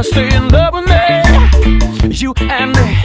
wanna stay in love with me, you and me.